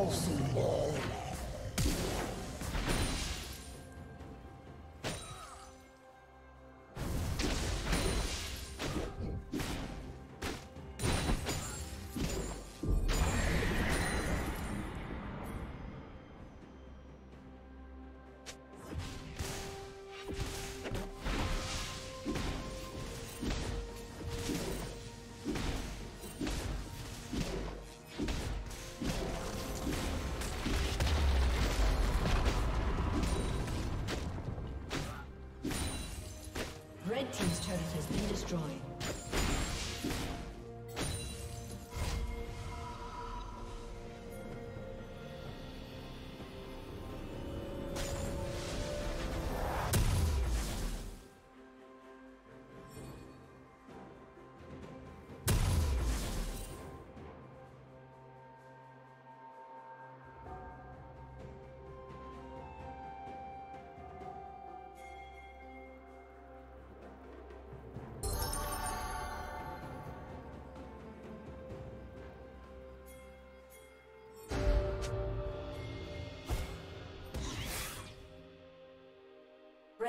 all see been destroyed.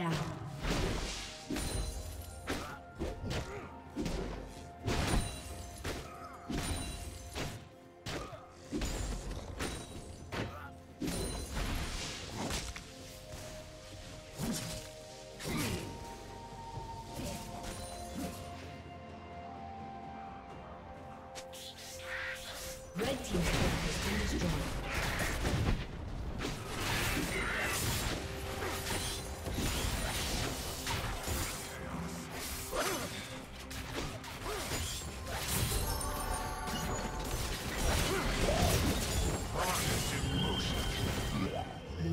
down. Red Team's has been destroyed.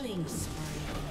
Killing spree.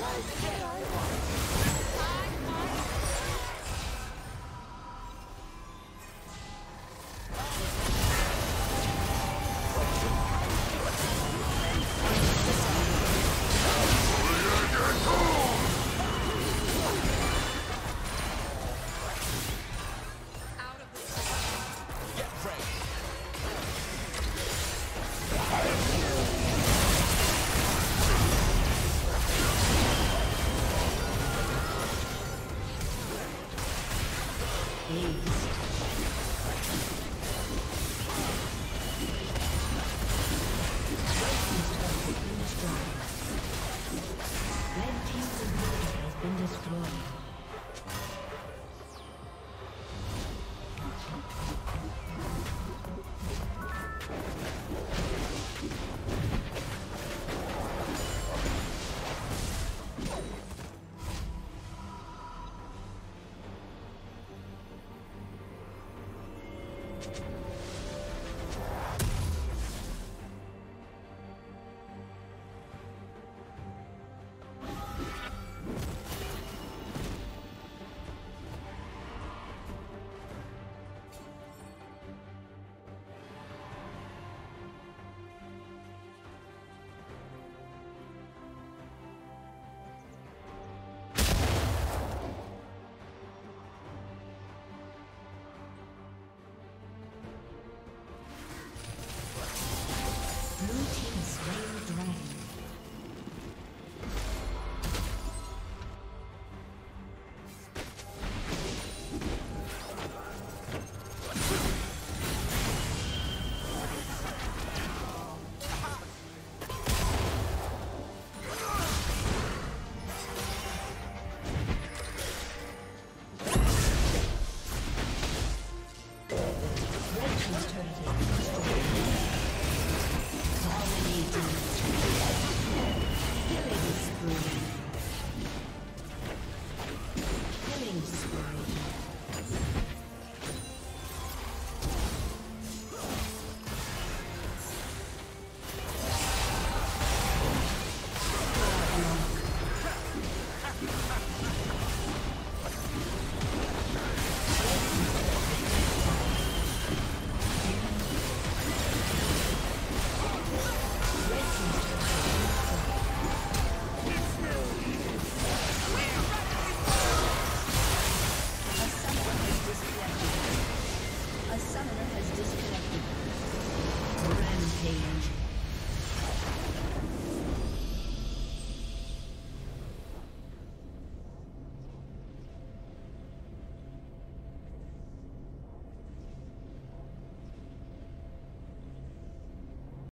One thing I want. destroyed.